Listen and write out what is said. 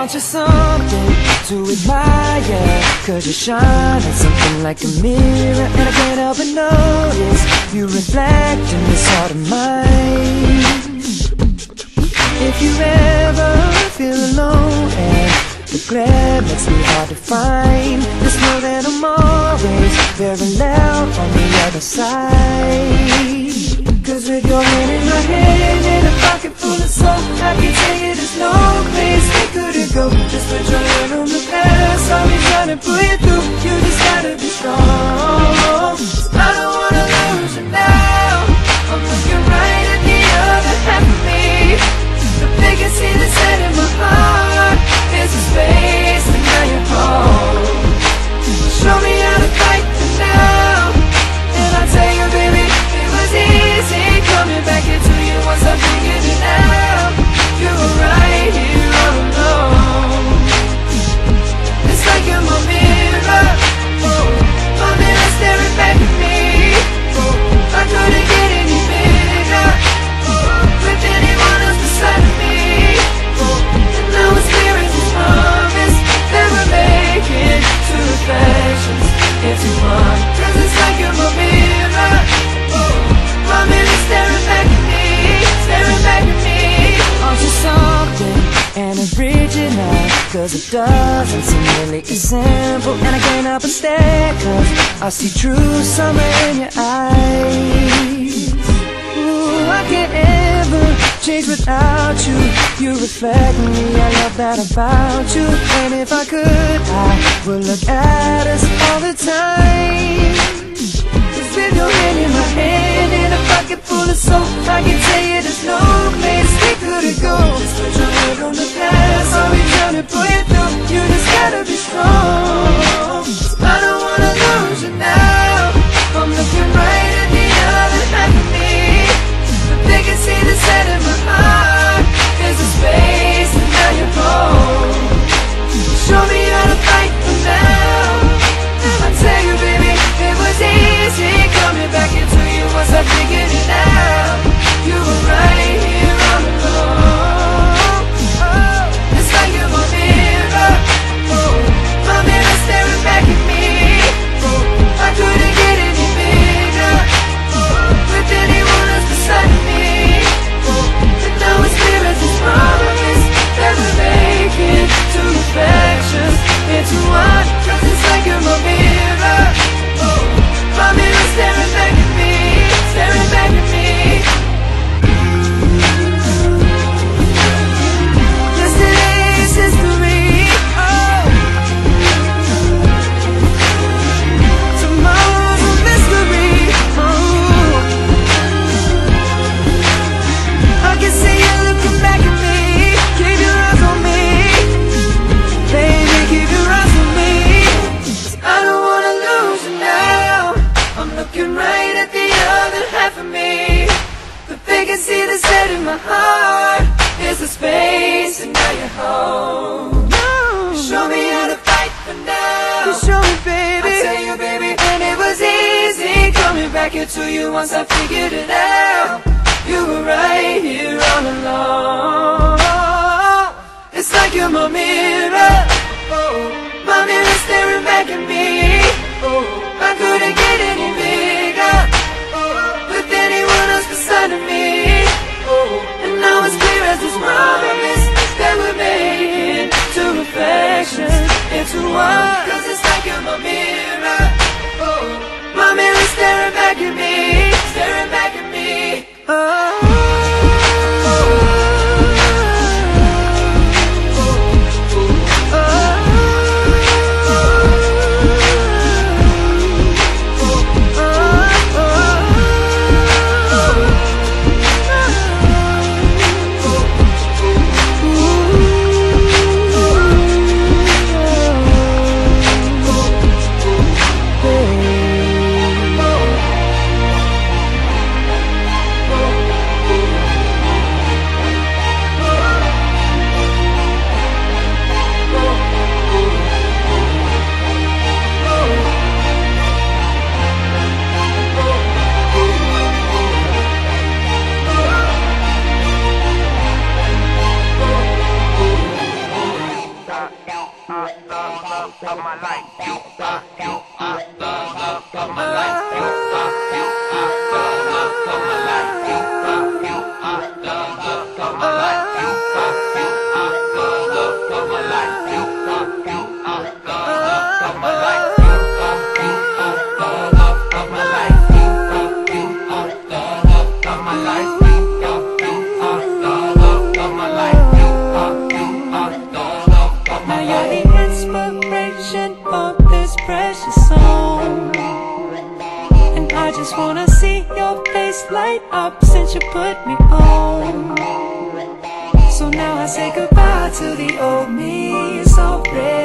Aren't you something to admire? Cause you shine at something like a mirror? And I can't help but notice You reflect in this heart of mine. If you ever feel alone and the glare makes me hard to find Just know that I'm always very loud on the other side. Cause with your hand in my hand and a pocket full of soul I can tell you there's no go Just put your on the past I'll be trying to pull you through You just gotta be strong Cause it doesn't seem really as simple And I can't help but stare Cause I see true summer in your eyes. Ooh, I can't ever change without you. You reflect me, I love that about you. And if I could, I would look at us all the time. Just with your hand in my hand And a pocket full of soap. I can tell you there's no place we couldn't go Just put your one Cause it's like you're my in my heart is a space and now you're home. Show me how to fight for now. You show me, baby. I tell you, baby And it was easy coming back into you Once I figured it out. You were right here all along. It's like you're my mirror of my life. Just wanna see your face light up since you put me on. So now I say goodbye to the old me, it's already